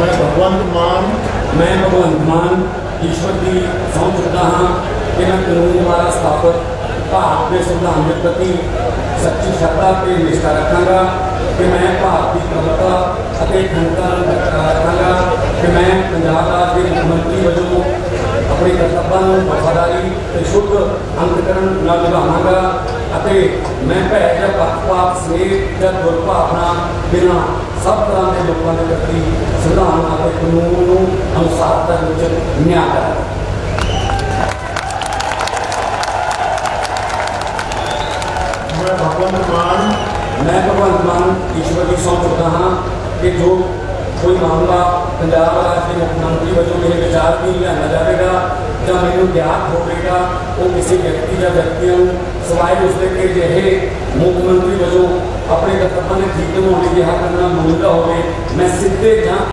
ਮੈਂ ਭਗਵੰਤ ਮਾਨ ਮੈਂ ਭਗਵੰਤ ਮਾਨ ਈਸ਼ਵਰ ਦੀ ਸਹੁੰ ਚੁੱਕਦਾ ਹਾਂ ਕਿ ਮੈਂ ਕਾਨੂੰਨ ਦੁਆਰਾ ਸਥਾਪਿਤ ਭਾਰਤ ਦੇ ਸੰਵਿਧਾਨ ਦੇ ਪ੍ਰਤੀ ਸੱਚੀ ਸ਼ਰਧਾ ਤੇ ਨਿਸ਼ਠਾ ਰੱਖਾਂਗਾ ਕਿ ਮੈਂ ਭਾਰਤ ਦੀ ਪ੍ਰਭੁਤਾ ਅਤੇ ਅਖੰਡਤਾ ਨੂੰ ਬਰਕਰਾਰ ਰੱਖਾਂਗਾ ਕਿ ਮੈਂ ਪੰਜਾਬ ਰਾਜ ਦੇ ਮੁੱਖ ਮੰਤਰੀ ਵਜੋਂ ਆਪਣੇ ਕਰਤੱਵਾਂ ਨੂੰ ਵਫਾਦਾਰੀ ਤੇ ਸ਼ੁੱਧ ਅੰਤਕਰਨ ਨਾਲ ਨਿਭਾਵਾਂਗਾ ਅਤੇ ਮੈਂ ਭੈ ਜਾਂ ਪੱਖਪਾਤ ਸਨੇਹ ਜਾਂ ਦੁਰਭਾਵਨਾ ਬਿਨਾਂ ਸਭ ਤਰ੍ਹਾਂ ਦੇ ਲੋਕਾਂ ਦੇ ਪ੍ਰਤੀ ਸੰਵਿਧਾਨ ਅਤੇ ਕਾਨੂੰਨ ਨੂੰ ਅਨੁਸਾਰਤਾ ਵਿੱਚ ਨਿਆਂ ਕਰਾਂਗਾ ਮੈਂ ਭਗਵੰਤ ਮਾਨ ਮੈਂ ਭਗਵੰਤ ਮਾਨ ਈਸ਼ਵਰ ਦੀ ਸਹੁੰ ਚੁੱਕਦਾ ਹਾਂ ਕਿ ਜੋ ਕੋਈ ਮਾਮਲਾ ਪੰਜਾਬ ਰਾਜ ਦੇ ਮੁੱਖ ਮੰਤਰੀ ਵਜੋਂ ਮੇਰੇ ਵਿਚਾਰ ਦੀ ਲਿਆਂਦਾ ਜਾਵੇਗਾ ਜਾਂ ਮੈਨੂੰ ਗਿਆਤ ਹੋਵੇਗਾ ਉਹ ਕਿਸੇ ਵਿਅਕਤੀ ਜਾਂ ਵਿਅਕਤੀਆਂ ਨੂੰ ਸਵਾਏ ਕਿ ਜਿਹੇ ਮੁੱਖ ਮੰਤਰੀ ਵਜੋਂ ਆਪਣੇ ਕਰਤੱਵਾਂ ਦੇ ਠੀਕ ਨਿਭਾਉਣ ਲਈ ਰਿਹਾ ਕਰਨਾ ਮੌਜੂਦਾ ਹੋਵੇ, ਮੈਂ ਸਿੱਧੇ ਜਾਂ